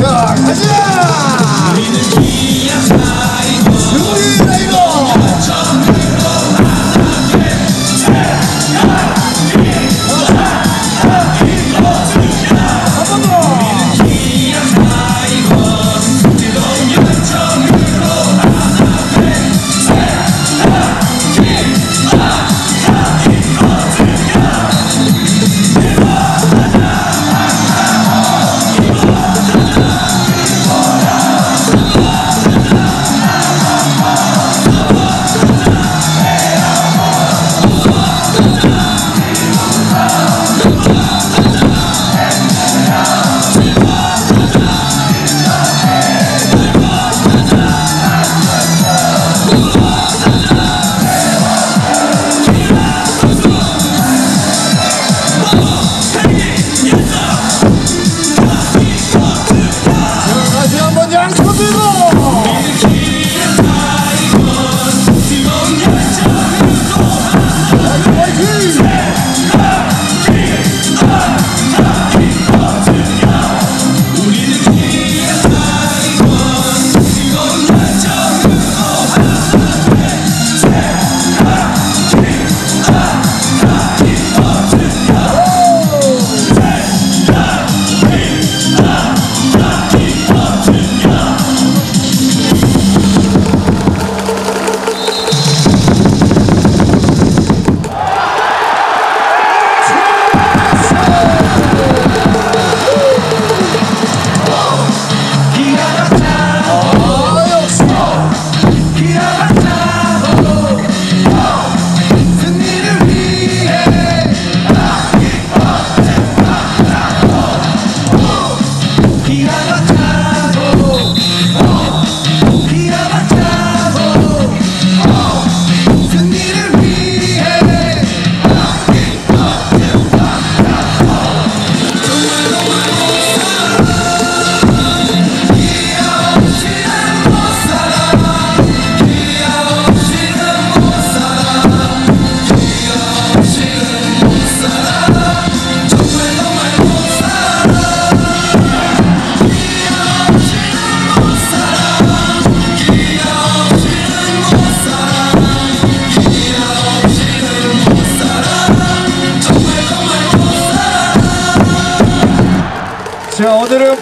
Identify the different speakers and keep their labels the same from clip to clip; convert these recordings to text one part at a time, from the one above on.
Speaker 1: 자, 가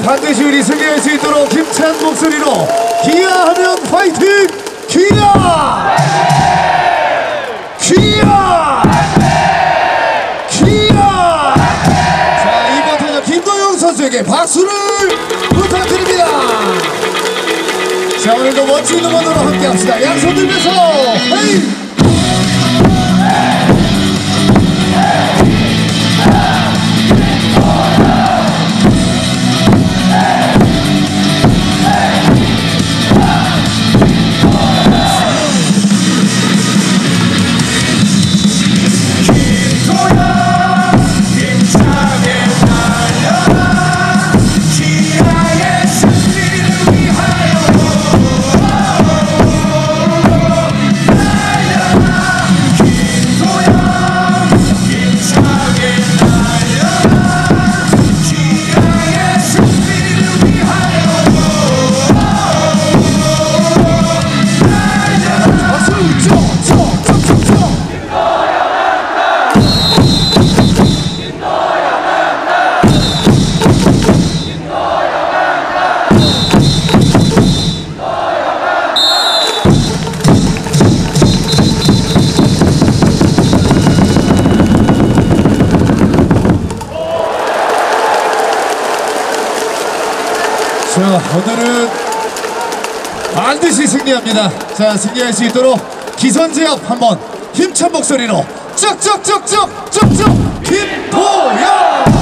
Speaker 1: 반드시 우리 승리할 수 있도록 힘찬 목소리로 기아하면 파이팅! 기아! 기아! 기아! 자 이번 타자 김도영 선수에게 박수를 부탁드립니다 자 오늘도 멋진 음원으로 함께합시다 양손 들면서 헤이! 자 오늘은 반드시 승리합니다. 자 승리할 수 있도록 기선제압 한번 힘찬 목소리로 쩍쩍쩍쩍쩍쩍 김도영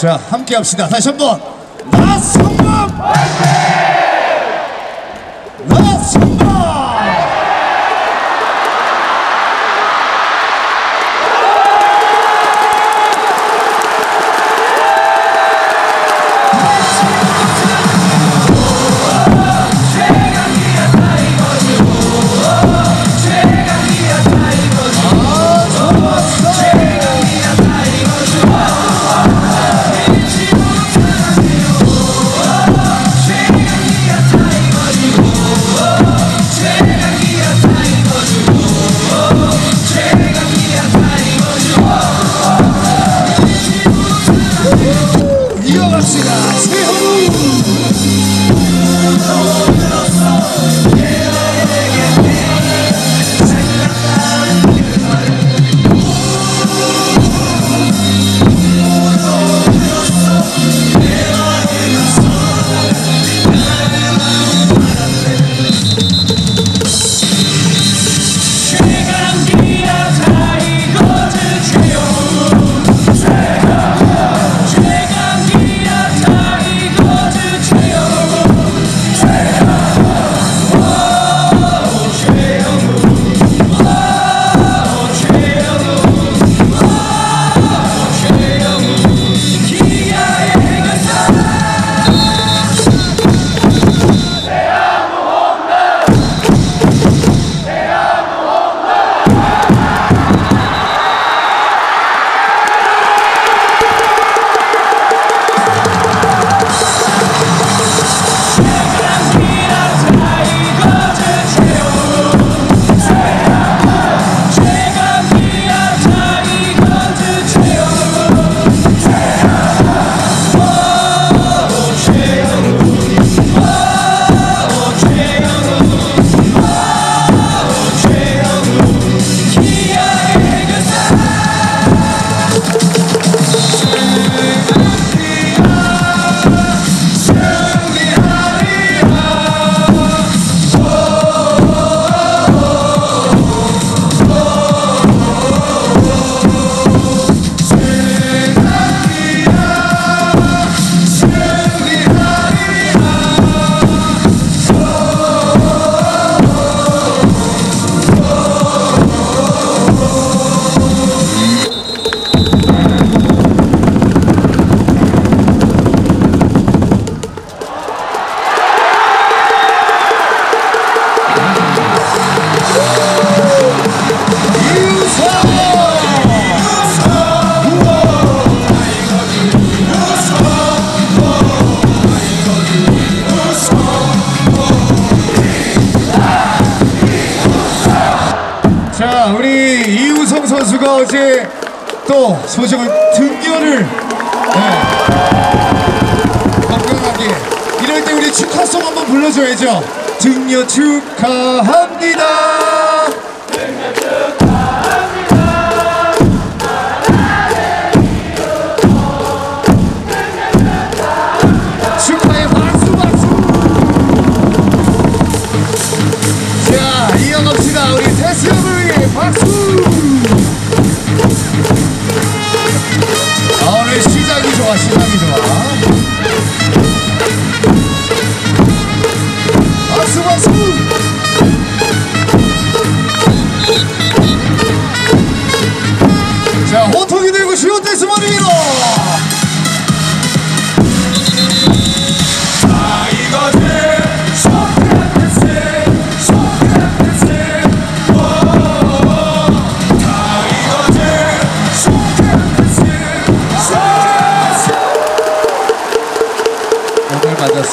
Speaker 1: 자 함께 합시다. 다시 한번. 나성범 나성범 소중한 등교를 네. 건강하게 이럴 때 우리 축하송 한번 불러줘야죠 등교 축하합니다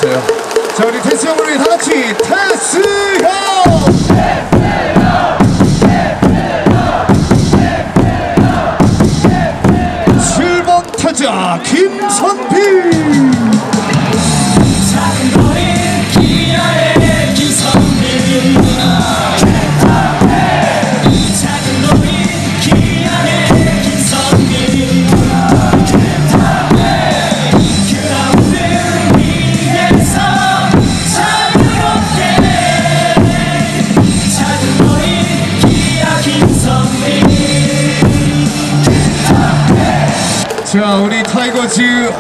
Speaker 1: 있어요. 자 우리 테스 형을 위해 다 같이 테스가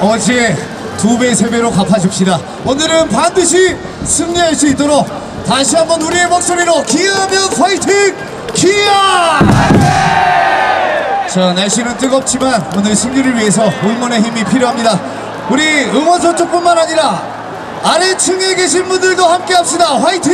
Speaker 1: 어제 두 배, 세 배로 갚아줍시다. 오늘은 반드시 승리할 수 있도록 다시 한번 우리의 목소리로 기아면 파이팅! 기아! 자, 날씨는 뜨겁지만 오늘 승리를 위해서 울문의 힘이 필요합니다. 우리 응원서 쪽뿐만 아니라 아래층에 계신 분들도 함께 합시다. 화이팅!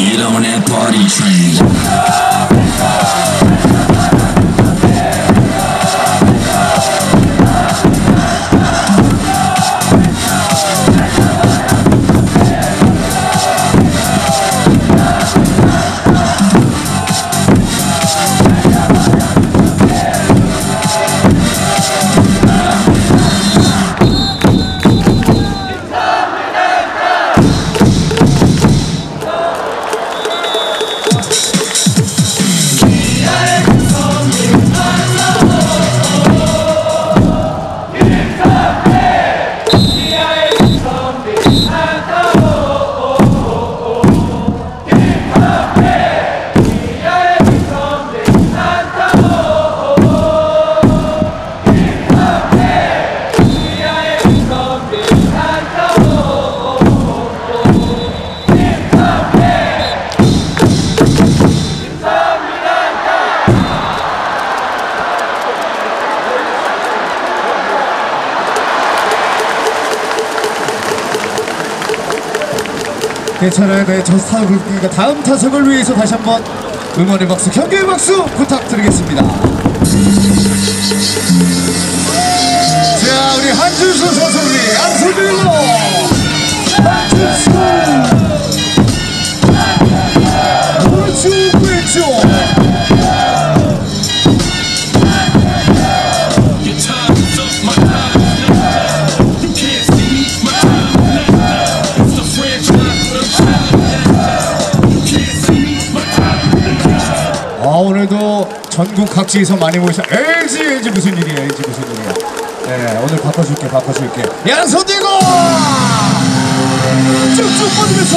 Speaker 2: Get on that party train.
Speaker 1: 괜찮아요. 네, 저 타석을, 그러니까 다음 타석을 위해서 다시 한번 응원의 박수, 경기의 박수 부탁드리겠습니다. 자, 우리 한준수 위해 안수빌로 한준수 오늘도 전국 각지에서 많이 모이셔 LG LG 무슨 일이야 LG 무슨 일이야 네 오늘 바꿔줄게 바꿔줄게. 양손 들고! 쭉쭉 뻗으면서